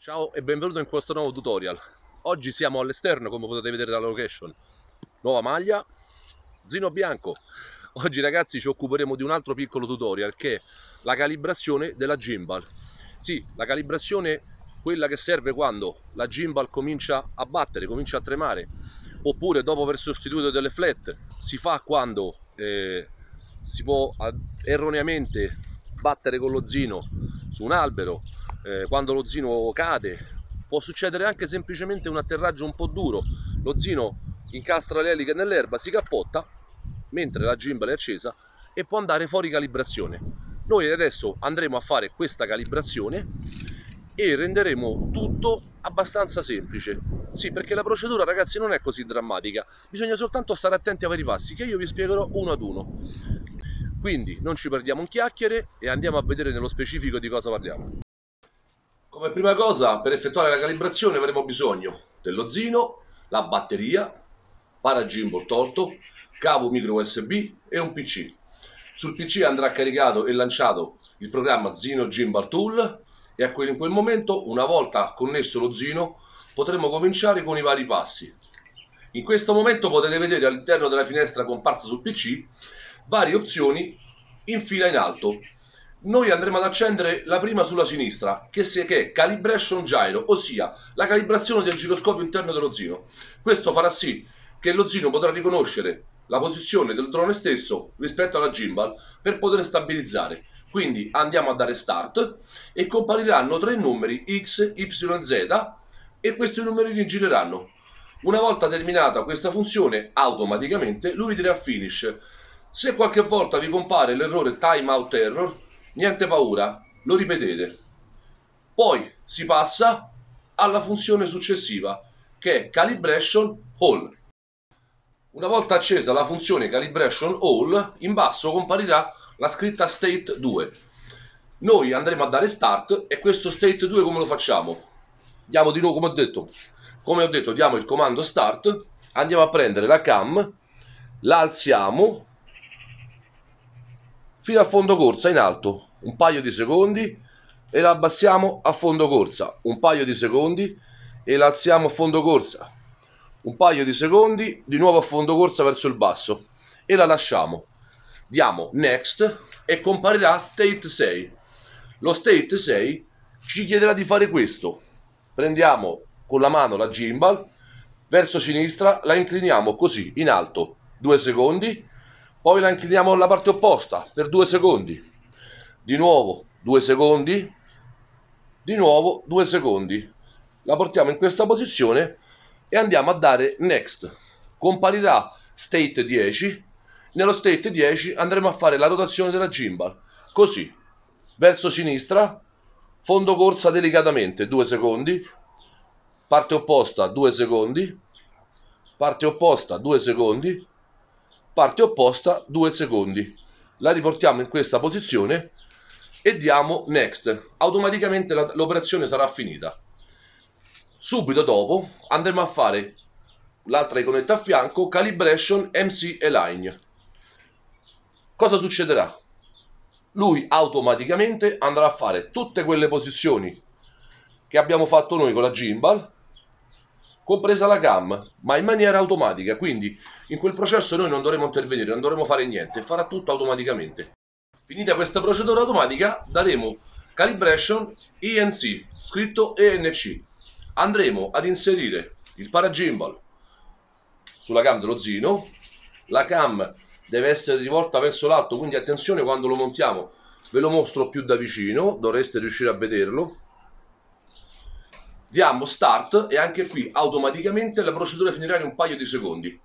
Ciao e benvenuto in questo nuovo tutorial. Oggi siamo all'esterno come potete vedere dalla location. Nuova maglia, Zino Bianco. Oggi ragazzi ci occuperemo di un altro piccolo tutorial che è la calibrazione della gimbal. Sì, la calibrazione quella che serve quando la gimbal comincia a battere, comincia a tremare oppure dopo aver sostituito delle flat si fa quando eh, si può erroneamente sbattere con lo zino su un albero eh, quando lo zino cade può succedere anche semplicemente un atterraggio un po' duro. Lo zino incastra le eliche nell'erba si cappotta mentre la gimbal è accesa e può andare fuori calibrazione. Noi adesso andremo a fare questa calibrazione e renderemo tutto abbastanza semplice. Sì perché la procedura ragazzi non è così drammatica. Bisogna soltanto stare attenti ai vari passi che io vi spiegherò uno ad uno. Quindi non ci perdiamo in chiacchiere e andiamo a vedere nello specifico di cosa parliamo come prima cosa, per effettuare la calibrazione avremo bisogno dello zino, la batteria, paragimbal tolto, cavo micro USB e un PC. Sul PC andrà caricato e lanciato il programma Zino Gimbal Tool e a quel, in quel momento, una volta connesso lo Zino, potremo cominciare con i vari passi. In questo momento potete vedere all'interno della finestra comparsa sul PC varie opzioni in fila in alto noi andremo ad accendere la prima sulla sinistra, che, si, che è Calibration Gyro, ossia la calibrazione del giroscopio interno dello Zino. Questo farà sì che lo Zino potrà riconoscere la posizione del drone stesso rispetto alla gimbal per poter stabilizzare. Quindi andiamo a dare start e compariranno tre numeri X, Y, Z e questi numerini gireranno. Una volta terminata questa funzione, automaticamente lui dirà finish. Se qualche volta vi compare l'errore timeout error, niente paura, lo ripetete. Poi si passa alla funzione successiva che è calibration all. Una volta accesa la funzione calibration all, in basso comparirà la scritta state 2. Noi andremo a dare start e questo state 2 come lo facciamo? Diamo di nuovo come ho detto, come ho detto diamo il comando start, andiamo a prendere la cam, la alziamo fino a fondo corsa in alto un paio di secondi e la abbassiamo a fondo corsa, un paio di secondi e la alziamo a fondo corsa, un paio di secondi, di nuovo a fondo corsa verso il basso e la lasciamo. Diamo next e comparirà state 6. Lo state 6 ci chiederà di fare questo. Prendiamo con la mano la gimbal verso sinistra, la incliniamo così in alto due secondi, poi la incliniamo alla parte opposta per due secondi di nuovo due secondi, di nuovo due secondi. La portiamo in questa posizione e andiamo a dare next. Comparirà state 10. Nello state 10 andremo a fare la rotazione della gimbal. Così, verso sinistra, fondo corsa delicatamente, due secondi, parte opposta, due secondi, parte opposta, due secondi, parte opposta, due secondi. La riportiamo in questa posizione e diamo next. Automaticamente l'operazione sarà finita. Subito dopo andremo a fare l'altra iconetta a fianco, calibration MC align. Cosa succederà? Lui automaticamente andrà a fare tutte quelle posizioni che abbiamo fatto noi con la gimbal, compresa la cam, ma in maniera automatica. Quindi in quel processo noi non dovremo intervenire, non dovremo fare niente, farà tutto automaticamente. Finita questa procedura automatica daremo calibration ENC, scritto ENC. Andremo ad inserire il paragimbal sulla cam dello Zino, la cam deve essere rivolta verso l'alto, quindi attenzione quando lo montiamo, ve lo mostro più da vicino, dovreste riuscire a vederlo. Diamo start e anche qui automaticamente la procedura finirà in un paio di secondi.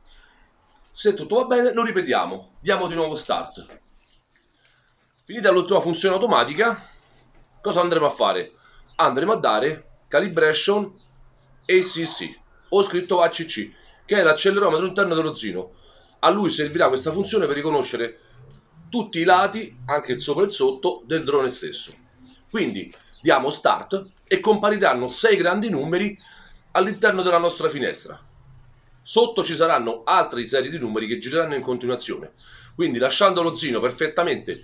Se tutto va bene lo ripetiamo, diamo di nuovo start. Finita l'ultima funzione automatica, cosa andremo a fare? Andremo a dare calibration ACC o scritto ACC, che è l'accelerometro interno dello Zino. A lui servirà questa funzione per riconoscere tutti i lati, anche il sopra e il sotto, del drone stesso. Quindi diamo start e compariranno sei grandi numeri all'interno della nostra finestra. Sotto ci saranno altri serie di numeri che gireranno in continuazione. Quindi lasciando lo Zino perfettamente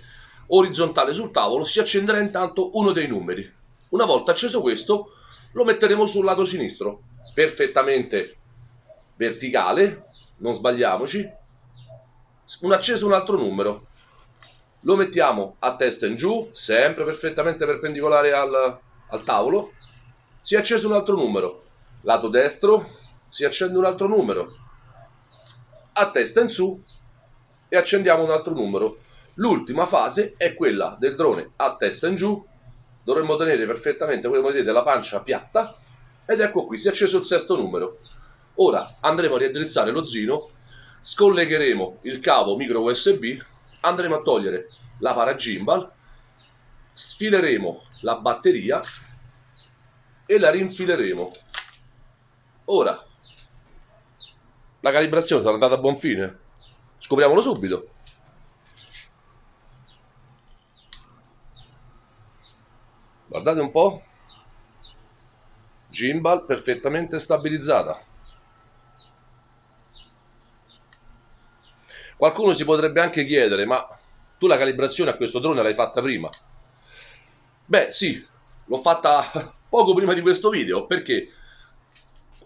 orizzontale sul tavolo si accenderà intanto uno dei numeri. Una volta acceso questo, lo metteremo sul lato sinistro, perfettamente verticale, non sbagliamoci, un acceso un altro numero, lo mettiamo a testa in giù, sempre perfettamente perpendicolare al, al tavolo, si è acceso un altro numero, lato destro si accende un altro numero, a testa in su e accendiamo un altro numero. L'ultima fase è quella del drone a testa in giù, dovremmo tenere perfettamente, come vedete, la pancia piatta ed ecco qui, si è acceso il sesto numero. Ora andremo a riaddrizzare lo zino, scollegheremo il cavo micro USB, andremo a togliere la paragimbal, sfileremo la batteria e la rinfileremo. Ora, la calibrazione sarà andata a buon fine? Scopriamolo subito. Guardate un po'. Gimbal perfettamente stabilizzata. Qualcuno si potrebbe anche chiedere, ma tu la calibrazione a questo drone l'hai fatta prima? Beh, sì, l'ho fatta poco prima di questo video, perché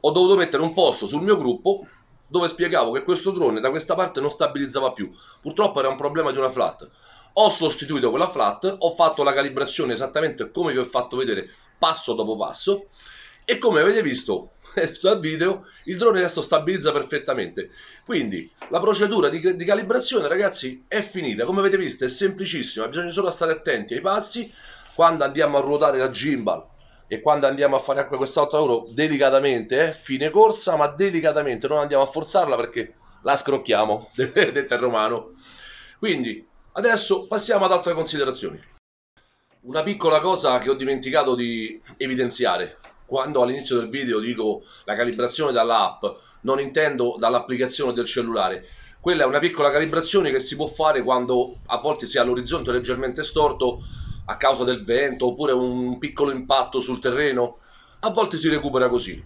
ho dovuto mettere un post sul mio gruppo dove spiegavo che questo drone da questa parte non stabilizzava più. Purtroppo era un problema di una flat. Ho sostituito quella flat, ho fatto la calibrazione esattamente come vi ho fatto vedere passo dopo passo e come avete visto dal video il drone adesso stabilizza perfettamente. Quindi la procedura di, di, calibrazione ragazzi è finita. Come avete visto è semplicissima. Bisogna solo stare attenti ai passi. Quando andiamo a ruotare la gimbal e quando andiamo a fare acqua quest'altro lavoro delicatamente eh, fine corsa ma delicatamente. Non andiamo a forzarla perché la scrocchiamo detto in romano. Quindi adesso passiamo ad altre considerazioni una piccola cosa che ho dimenticato di evidenziare quando all'inizio del video dico la calibrazione dall'app, non intendo dall'applicazione del cellulare. Quella è una piccola calibrazione che si può fare quando a volte si ha l'orizzonte leggermente storto a causa del vento oppure un piccolo impatto sul terreno. A volte si recupera così.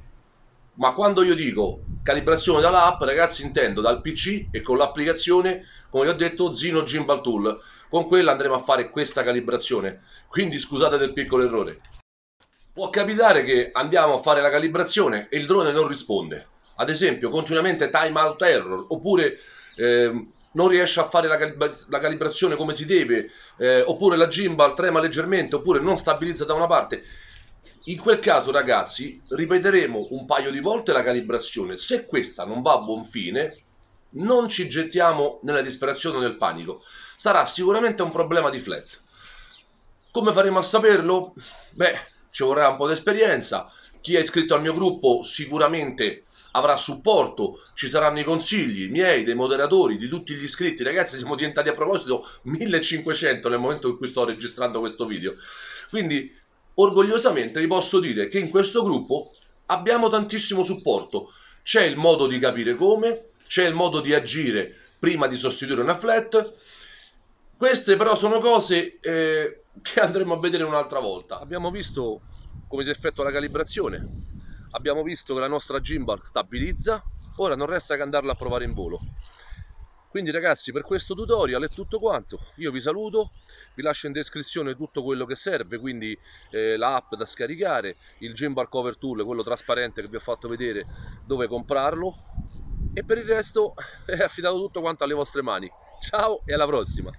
Ma quando io dico calibrazione dall'app, ragazzi, intendo dal PC e con l'applicazione, come vi ho detto, Zino Gimbal Tool. Con quella andremo a fare questa calibrazione. Quindi scusate del piccolo errore. Può capitare che andiamo a fare la calibrazione e il drone non risponde. Ad esempio, continuamente time out error, oppure eh, non riesce a fare la, calibra la calibrazione come si deve, eh, oppure la gimbal trema leggermente, oppure non stabilizza da una parte. In quel caso, ragazzi, ripeteremo un paio di volte la calibrazione. Se questa non va a buon fine, non ci gettiamo nella disperazione o nel panico. Sarà sicuramente un problema di flat. Come faremo a saperlo? Beh, ci vorrà un po' di esperienza. Chi è iscritto al mio gruppo sicuramente avrà supporto, ci saranno i consigli miei, dei moderatori, di tutti gli iscritti. Ragazzi, siamo diventati a proposito 1500 nel momento in cui sto registrando questo video. Quindi, orgogliosamente vi posso dire che in questo gruppo abbiamo tantissimo supporto. C'è il modo di capire come, c'è il modo di agire prima di sostituire una flat. Queste però sono cose eh, che andremo a vedere un'altra volta. Abbiamo visto come si effettua la calibrazione, abbiamo visto che la nostra gimbal stabilizza, ora non resta che andarla a provare in volo. Quindi ragazzi per questo tutorial è tutto quanto, io vi saluto, vi lascio in descrizione tutto quello che serve, quindi eh, l'app da scaricare, il gimbal cover tool, quello trasparente che vi ho fatto vedere dove comprarlo e per il resto è affidato tutto quanto alle vostre mani. Ciao e alla prossima!